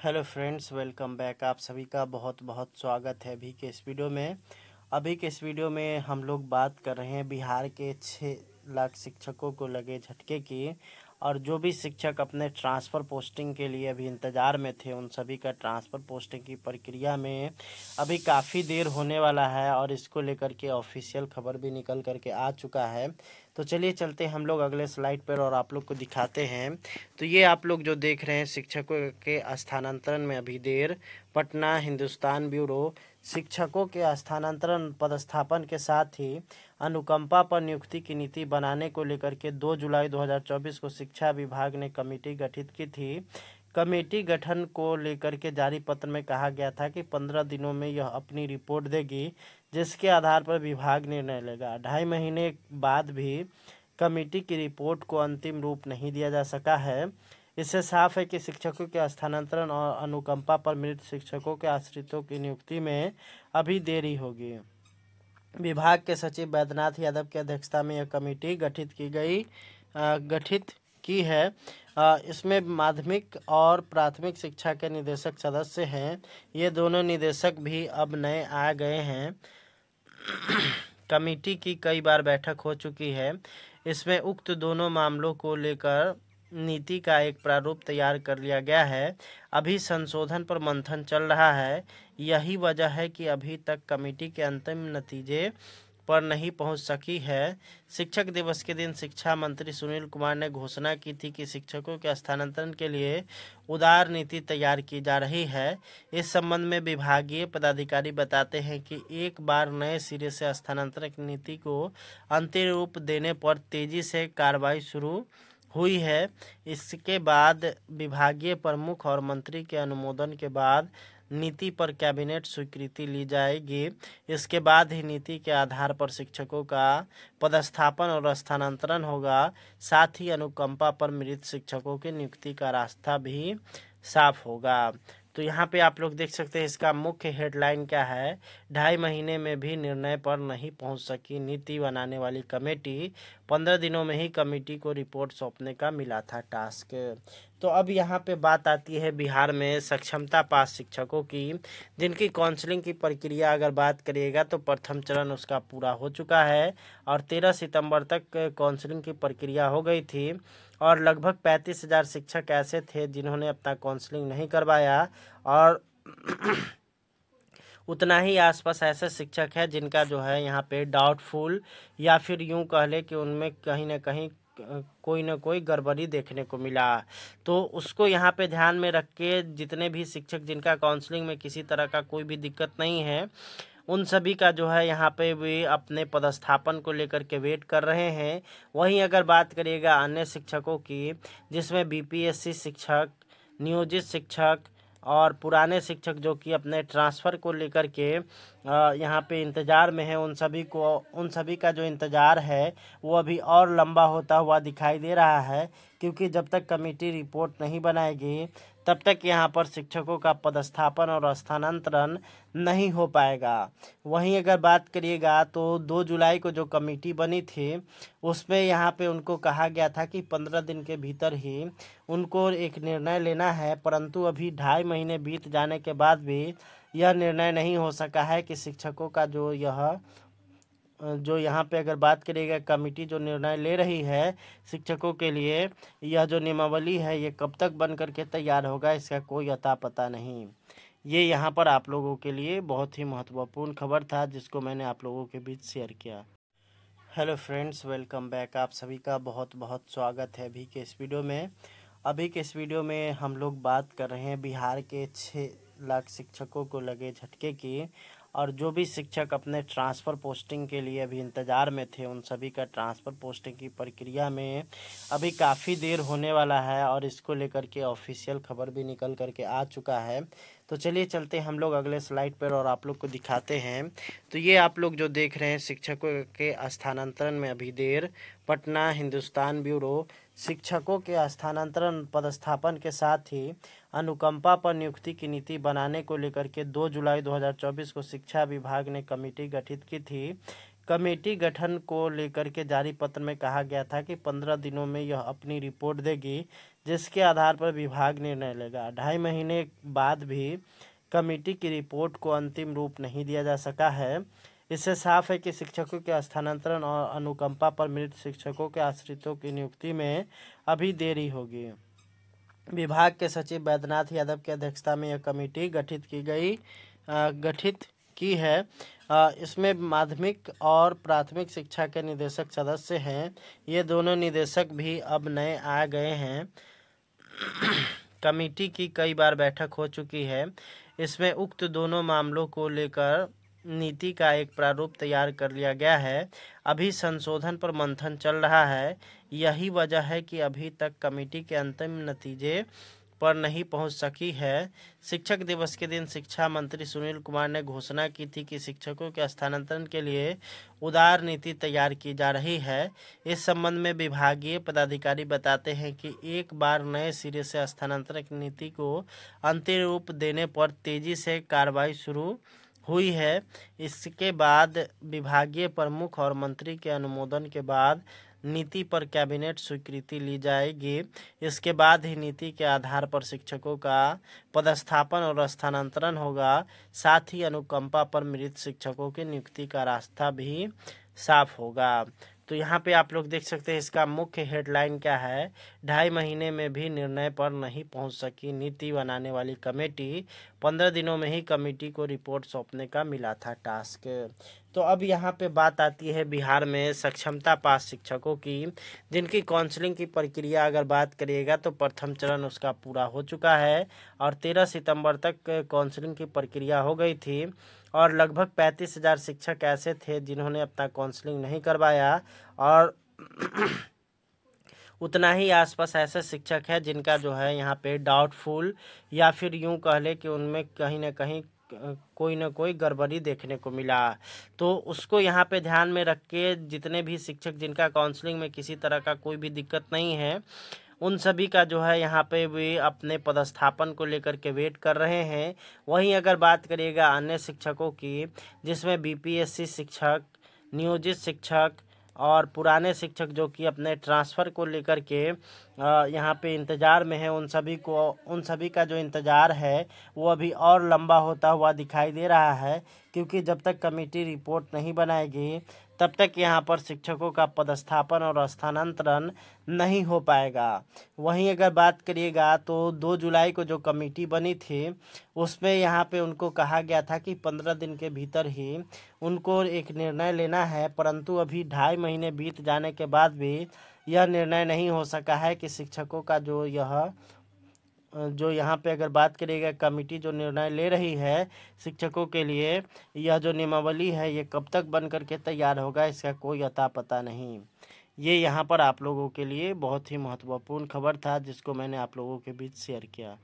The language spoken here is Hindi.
हेलो फ्रेंड्स, वेलकम बैक आप सभी का बहुत बहुत स्वागत है अभी के इस वीडियो में। अभी के इस वीडियो में हम लोग बात कर रहे हैं बिहार के छः लाख शिक्षकों को लगे झटके की और जो भी शिक्षक अपने ट्रांसफ़र पोस्टिंग के लिए अभी इंतज़ार में थे, उन सभी का ट्रांसफ़र पोस्टिंग की प्रक्रिया में अभी काफ़ी देर होने वाला है और इसको लेकर के ऑफिशियल खबर भी निकल कर के आ चुका है। तो चलिए चलते हैं हम लोग अगले स्लाइड पर और आप लोग को दिखाते हैं। तो ये आप लोग जो देख रहे हैं शिक्षकों के स्थानांतरण में अभी देर, पटना हिंदुस्तान ब्यूरो, शिक्षकों के स्थानांतरण पदस्थापन के साथ ही अनुकंपा पर नियुक्ति की नीति बनाने को लेकर के 2 जुलाई 2024 को शिक्षा विभाग ने कमेटी गठित की थी। कमेटी गठन को लेकर के जारी पत्र में कहा गया था कि पंद्रह दिनों में यह अपनी रिपोर्ट देगी, जिसके आधार पर विभाग निर्णय लेगा। ढाई महीने बाद भी कमेटी की रिपोर्ट को अंतिम रूप नहीं दिया जा सका है। इससे साफ़ है कि शिक्षकों के स्थानांतरण और अनुकंपा पर मृत शिक्षकों के आश्रितों की नियुक्ति में अभी देरी होगी। विभाग के सचिव बैद्यनाथ यादव की अध्यक्षता में यह कमेटी गठित की गई। गठित की है। इसमें माध्यमिक और प्राथमिक शिक्षा के निदेशक सदस्य हैं। ये दोनों निदेशक भी अब नए आ गए हैं। कमेटी की कई बार बैठक हो चुकी है। इसमें उक्त दोनों मामलों को लेकर नीति का एक प्रारूप तैयार कर लिया गया है। अभी संशोधन पर मंथन चल रहा है। यही वजह है कि अभी तक कमेटी के अंतिम नतीजे पर नहीं पहुँच सकी है। शिक्षक दिवस के दिन शिक्षा मंत्री सुनील कुमार ने घोषणा की थी कि शिक्षकों के स्थानांतरण के लिए उदार नीति तैयार की जा रही है। इस संबंध में विभागीय पदाधिकारी बताते हैं कि एक बार नए सिरे से स्थानांतरण नीति को अंतिम रूप देने पर तेज़ी से कार्रवाई शुरू हुई है। इसके बाद विभागीय प्रमुख और मंत्री के अनुमोदन के बाद नीति पर कैबिनेट स्वीकृति ली जाएगी। इसके बाद ही नीति के आधार पर शिक्षकों का पदस्थापन और स्थानांतरण होगा। साथ ही अनुकंपा पर मृत शिक्षकों की नियुक्ति का रास्ता भी साफ़ होगा। तो यहाँ पे आप लोग देख सकते हैं इसका मुख्य हेडलाइन क्या है। ढाई महीने में भी निर्णय पर नहीं पहुँच सकी नीति बनाने वाली कमेटी। पंद्रह दिनों में ही कमेटी को रिपोर्ट सौंपने का मिला था टास्क। तो अब यहाँ पे बात आती है बिहार में सक्षमता पास शिक्षकों की, जिनकी काउंसलिंग की प्रक्रिया अगर बात करिएगा तो प्रथम चरण उसका पूरा हो चुका है और तेरह सितंबर तक काउंसलिंग की प्रक्रिया हो गई थी और लगभग पैंतीस हज़ार शिक्षक ऐसे थे जिन्होंने अपना काउंसलिंग नहीं करवाया और उतना ही आसपास ऐसे शिक्षक है जिनका जो है यहाँ पे डाउटफुल या फिर यूँ कह ले कि उनमें कहीं ना कहीं कोई ना कोई गड़बड़ी देखने को मिला। तो उसको यहाँ पे ध्यान में रख के जितने भी शिक्षक जिनका काउंसलिंग में किसी तरह का कोई भी दिक्कत नहीं है, उन सभी का जो है यहाँ पे वे अपने पदस्थापन को लेकर के वेट कर रहे हैं। वहीं अगर बात करिएगा अन्य शिक्षकों की, जिसमें बीपीएससी शिक्षक, नियोजित शिक्षक और पुराने शिक्षक जो कि अपने ट्रांसफ़र को लेकर के यहाँ पे इंतज़ार में है, उन सभी को, उन सभी का जो इंतज़ार है, वो अभी और लंबा होता हुआ दिखाई दे रहा है, क्योंकि जब तक कमेटी रिपोर्ट नहीं बनाएगी तब तक यहाँ पर शिक्षकों का पदस्थापन और स्थानांतरण नहीं हो पाएगा। वहीं अगर बात करिएगा तो दो जुलाई को जो कमेटी बनी थी, उसमें यहाँ पे उनको कहा गया था कि पंद्रह दिन के भीतर ही उनको एक निर्णय लेना है, परंतु अभी ढाई महीने बीत जाने के बाद भी यह निर्णय नहीं हो सका है कि शिक्षकों का जो यह जो यहाँ पे अगर बात करिएगा कमेटी जो निर्णय ले रही है शिक्षकों के लिए, यह जो नियमावली है, ये कब तक बन करके तैयार होगा, इसका कोई अता पता नहीं। ये यहाँ पर आप लोगों के लिए बहुत ही महत्वपूर्ण खबर था, जिसको मैंने आप लोगों के बीच शेयर किया। Hello friends, welcome back. आप सभी का बहुत बहुत स्वागत है अभी के इस वीडियो में। अभी के इस वीडियो में हम लोग बात कर रहे हैं बिहार के छः लाख शिक्षकों को लगे झटके की। और जो भी शिक्षक अपने ट्रांसफ़र पोस्टिंग के लिए अभी इंतज़ार में थे, उन सभी का ट्रांसफ़र पोस्टिंग की प्रक्रिया में अभी काफ़ी देर होने वाला है और इसको लेकर के ऑफिशियल खबर भी निकल करके आ चुका है। तो चलिए चलते हैं हम लोग अगले स्लाइड पर और आप लोग को दिखाते हैं। तो ये आप लोग जो देख रहे हैं शिक्षकों के स्थानांतरण में अभी देर, पटना हिंदुस्तान ब्यूरो, शिक्षकों के स्थानांतरण पदस्थापन के साथ ही अनुकंपा पर नियुक्ति की नीति बनाने को लेकर के 2 जुलाई 2024 को शिक्षा विभाग ने कमेटी गठित की थी। कमेटी गठन को लेकर के जारी पत्र में कहा गया था कि पंद्रह दिनों में यह अपनी रिपोर्ट देगी, जिसके आधार पर विभाग निर्णय लेगा। ढाई महीने बाद भी कमेटी की रिपोर्ट को अंतिम रूप नहीं दिया जा सका है। इससे साफ़ है कि शिक्षकों के स्थानांतरण और अनुकंपा पर मृत शिक्षकों के आश्रितों की नियुक्ति में अभी देरी होगी। विभाग के सचिव बैद्यनाथ यादव की अध्यक्षता में यह कमेटी गठित की गई गठित की है। इसमें माध्यमिक और प्राथमिक शिक्षा के निदेशक सदस्य हैं। ये दोनों निदेशक भी अब नए आ गए हैं। कमेटी की कई बार बैठक हो चुकी है। इसमें उक्त दोनों मामलों को लेकर नीति का एक प्रारूप तैयार कर लिया गया है। अभी संशोधन पर मंथन चल रहा है। यही वजह है कि अभी तक कमेटी के अंतिम नतीजे पर नहीं पहुँच सकी है। शिक्षक दिवस के दिन शिक्षा मंत्री सुनील कुमार ने घोषणा की थी कि शिक्षकों के स्थानांतरण के लिए उदार नीति तैयार की जा रही है। इस संबंध में विभागीय पदाधिकारी बताते हैं कि एक बार नए सिरे से स्थानांतरण नीति को अंतिम रूप देने पर तेज़ी से कार्रवाई शुरू हुई है। इसके बाद विभागीय प्रमुख और मंत्री के अनुमोदन के बाद नीति पर कैबिनेट स्वीकृति ली जाएगी। इसके बाद ही नीति के आधार पर शिक्षकों का पदस्थापन और स्थानांतरण होगा। साथ ही अनुकंपा पर मृत शिक्षकों की नियुक्ति का रास्ता भी साफ़ होगा। तो यहाँ पे आप लोग देख सकते हैं, इसका मुख्य हेडलाइन क्या है? ढाई महीने में भी निर्णय पर नहीं पहुँच सकी नीति बनाने वाली कमेटी। पंद्रह दिनों में ही कमेटी को रिपोर्ट सौंपने का मिला था टास्क। तो अब यहाँ पे बात आती है बिहार में सक्षमता पास शिक्षकों की, जिनकी काउंसलिंग की प्रक्रिया अगर बात करिएगा तो प्रथम चरण उसका पूरा हो चुका है और तेरह सितंबर तक काउंसलिंग की प्रक्रिया हो गई थी और लगभग पैंतीस हज़ार शिक्षक ऐसे थे जिन्होंने अपना काउंसलिंग नहीं करवाया और उतना ही आसपास ऐसे शिक्षक है जिनका जो है यहाँ पे डाउटफुल या फिर यूँ कह ले कि उनमें कहीं ना कहीं कोई ना कोई गड़बड़ी देखने को मिला। तो उसको यहाँ पे ध्यान में रख के जितने भी शिक्षक जिनका काउंसलिंग में किसी तरह का कोई भी दिक्कत नहीं है, उन सभी का जो है यहाँ पे वे अपने पदस्थापन को लेकर के वेट कर रहे हैं। वहीं अगर बात करिएगा अन्य शिक्षकों की, जिसमें बीपीएससी शिक्षक, नियोजित शिक्षक और पुराने शिक्षक जो कि अपने ट्रांसफ़र को लेकर के यहाँ पे इंतज़ार में है, उन सभी को, उन सभी का जो इंतज़ार है, वो अभी और लंबा होता हुआ दिखाई दे रहा है, क्योंकि जब तक कमेटी रिपोर्ट नहीं बनाएगी तब तक यहाँ पर शिक्षकों का पदस्थापन और स्थानांतरण नहीं हो पाएगा। वहीं अगर बात करिएगा तो दो जुलाई को जो कमेटी बनी थी, उसमें यहाँ पे उनको कहा गया था कि पंद्रह दिन के भीतर ही उनको एक निर्णय लेना है, परंतु अभी ढाई महीने बीत जाने के बाद भी यह निर्णय नहीं हो सका है कि शिक्षकों का जो यह जो यहाँ पे अगर बात करेगा कमेटी जो निर्णय ले रही है शिक्षकों के लिए, यह जो नियमावली है, ये कब तक बन करके तैयार होगा, इसका कोई अता पता नहीं। ये यहाँ पर आप लोगों के लिए बहुत ही महत्वपूर्ण खबर था, जिसको मैंने आप लोगों के बीच शेयर किया।